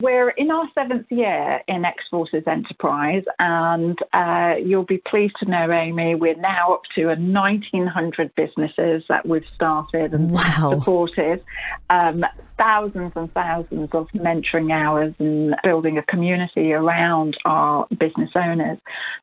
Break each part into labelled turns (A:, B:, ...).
A: We're in our seventh year in X Forces Enterprise, and uh, you'll be pleased to know, Amy, we're now up to a 1,900 businesses that we've started and
B: wow.
A: supported. Um, thousands and thousands of mentoring hours and building a community around our business owners.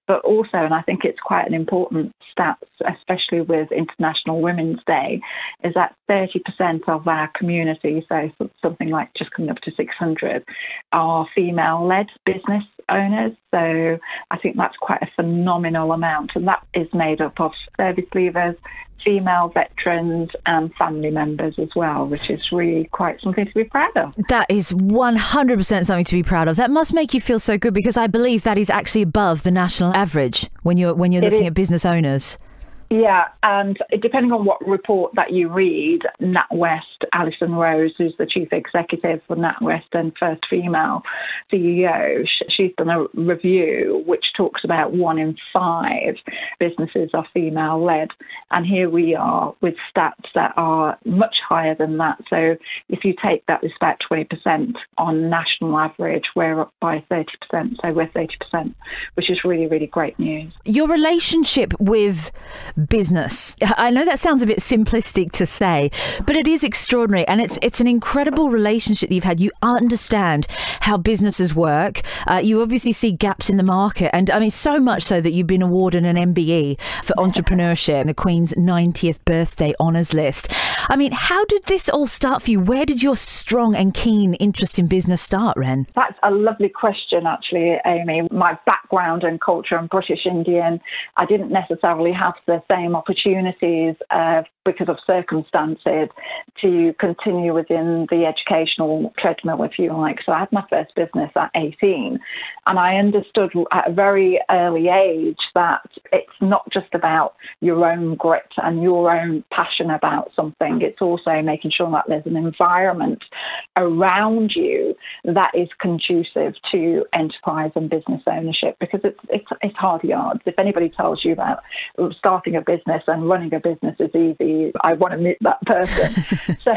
A: But also, and I think it's quite an important stat, especially with International Women's Day, is that 30% of our community, so something like just coming up to 600, are female led business owners. So I think that's quite a phenomenal amount. And that is made up of service leavers, female veterans and family members as well, which is really quite something to be proud of.
B: That is 100% something to be proud of. That must make you feel so good because I believe that is actually above the national average when you're when you're looking at business owners.
A: Yeah, and depending on what report that you read, NatWest, Alison Rose, who's the chief executive for NatWest and first female CEO, she's done a review which talks about one in five businesses are female led. And here we are with stats that are much higher than that. So if you take that, it's about 20% on national average, we're up by 30%. So we're 30%, which is really, really great news.
B: Your relationship with business. I know that sounds a bit simplistic to say, but it is extraordinary, and it's it's an incredible relationship that you've had. You understand how businesses work. Uh, you obviously see gaps in the market, and I mean so much so that you've been awarded an MBE for entrepreneurship, and the Queen's 90th birthday honours list. I mean, how did this all start for you? Where did your strong and keen interest in business start, Ren?
A: That's a lovely question, actually, Amy. My background and culture, I'm British Indian. I didn't necessarily have the same opportunities uh, because of circumstances to continue within the educational treadmill, if you like. So I had my first business at 18, and I understood at a very early age that it's not just about your own grit and your own passion about something, it's also making sure that there's an environment around you that is conducive to enterprise and business ownership because it's, it's, it's hard yards. If anybody tells you that starting a business and running a business is easy, I want to meet that person. so,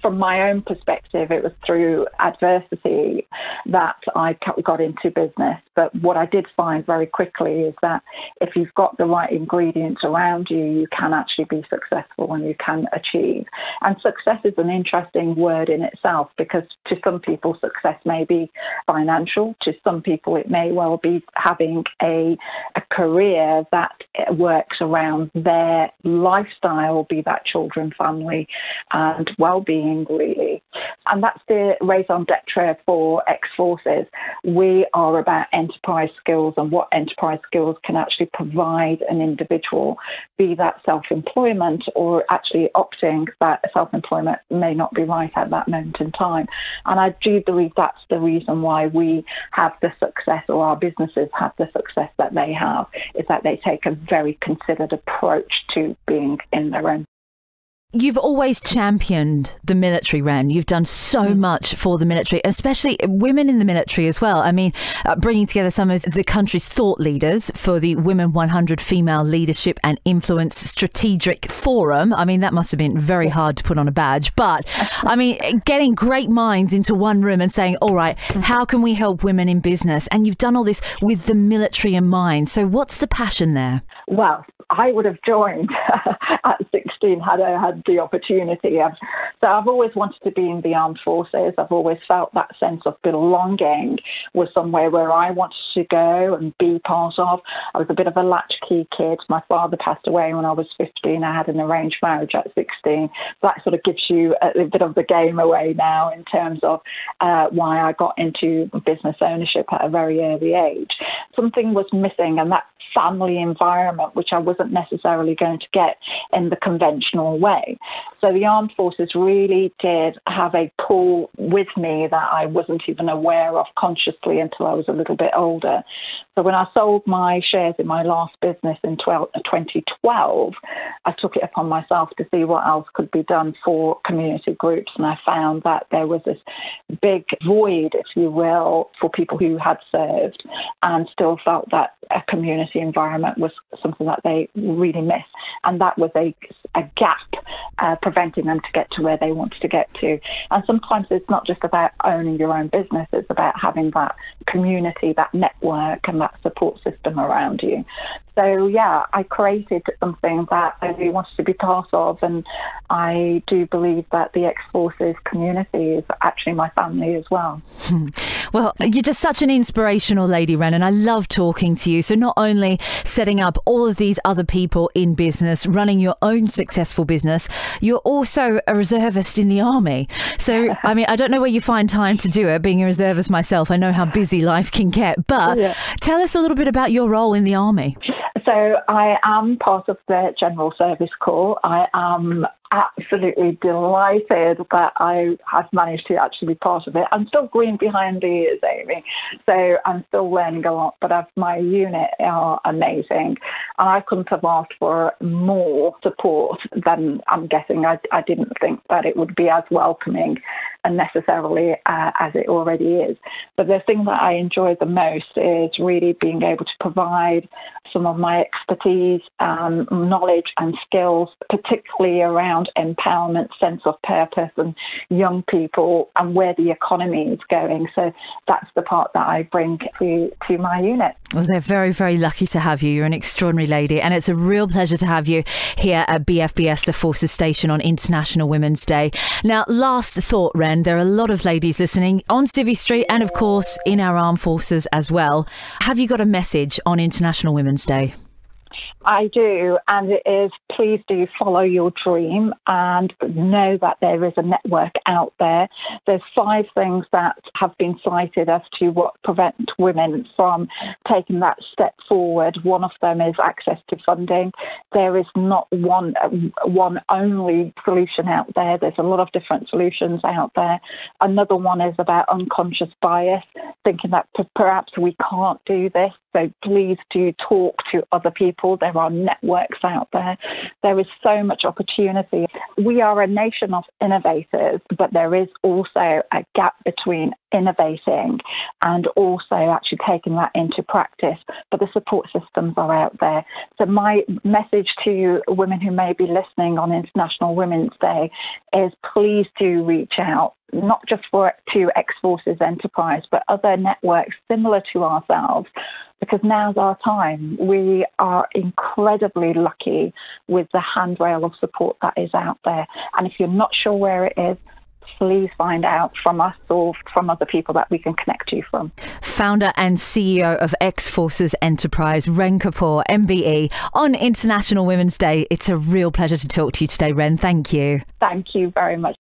A: from my own perspective, it was through adversity that I got into business. But what I did find very quickly is that if you've got the right ingredients around you, you can actually be successful and you can achieve. And success is an interesting word in itself because to some people, success may be financial. To some people, it may well be having a, a career that works around their lifestyle, be that children, family, and well-being, really. And that's the raison d'etre for X Forces. We are about enterprise skills and what enterprise skills can actually provide an individual, be that self-employment or actually opting that self-employment may not be right at that moment in time. And I do believe that's the reason why we have the success or our businesses have the success that they have, is that they take a very considered approach to being in their own
B: You've always championed the military, Ren. You've done so mm. much for the military, especially women in the military as well. I mean, uh, bringing together some of the country's thought leaders for the Women 100 Female Leadership and Influence Strategic Forum. I mean, that must have been very hard to put on a badge. But, I mean, getting great minds into one room and saying, all right, mm. how can we help women in business? And you've done all this with the military in mind. So, what's the passion there?
A: Well, I would have joined at 16 had I had the opportunity. So I've always wanted to be in the armed forces. I've always felt that sense of belonging was somewhere where I wanted to go and be part of. I was a bit of a latchkey kid. My father passed away when I was 15. I had an arranged marriage at 16. So that sort of gives you a, a bit of the game away now in terms of uh, why I got into business ownership at a very early age. Something was missing, and that family environment, which I wasn't necessarily going to get in the conventional way. So the armed forces really did have a pull with me that I wasn't even aware of consciously until I was a little bit older. So when I sold my shares in my last business in 12, 2012, I took it upon myself to see what else could be done for community groups. And I found that there was this big void, if you will, for people who had served and still felt that a community environment was something that they really missed. And that was a, a gap uh, preventing them to get to where they wanted to get to. And sometimes it's not just about owning your own business, it's about having that community, that network, and that support system around you. So, yeah, I created something that I really wanted to be part of, and I do believe that the X Forces community is actually my family as well. Hmm.
B: Well, you're just such an inspirational lady, Ren, and I love talking to you. So, not only setting up all of these other people in business, running your own successful business, you're also a reservist in the army. So, I mean, I don't know where you find time to do it. Being a reservist myself, I know how busy life can get. But yeah. tell us a little bit about your role in the army.
A: So I am part of the General Service Corps. I am absolutely delighted that I have managed to actually be part of it. I'm still green behind the ears, Amy, so I'm still learning a lot. But my unit are amazing, and I couldn't have asked for more support than I'm getting. I, I didn't think that it would be as welcoming and necessarily uh, as it already is. But the thing that I enjoy the most is really being able to provide some of my expertise, um, knowledge, and skills, particularly around empowerment, sense of purpose, and young people and where the economy is going. So that's the part that I bring to, to my unit.
B: Well, they're very, very lucky to have you. You're an extraordinary lady, and it's a real pleasure to have you here at BFBS The Forces Station on International Women's Day. Now, last thought, Ren, there are a lot of ladies listening on Civvy Street and, of course, in our armed forces as well. Have you got a message on International Women's Day?
A: I do, and it is please do follow your dream and know that there is a network out there. There's five things that have been cited as to what prevent women from taking that step forward. One of them is access to funding. There is not one one only solution out there. There's a lot of different solutions out there. Another one is about unconscious bias, thinking that perhaps we can't do this. So please do talk to other people. There are networks out there. There is so much opportunity. We are a nation of innovators, but there is also a gap between innovating and also actually taking that into practice. But the support systems are out there. So my message to women who may be listening on International Women's Day is please do reach out not just for to X Forces Enterprise, but other networks similar to ourselves, because now's our time. We are incredibly lucky with the handrail of support that is out there. And if you're not sure where it is, please find out from us or from other people that we can connect you from.
B: Founder and CEO of X Forces Enterprise, Ren Kapur, MBE, on International Women's Day. It's a real pleasure to talk to you today, Ren. Thank you.
A: Thank you very much.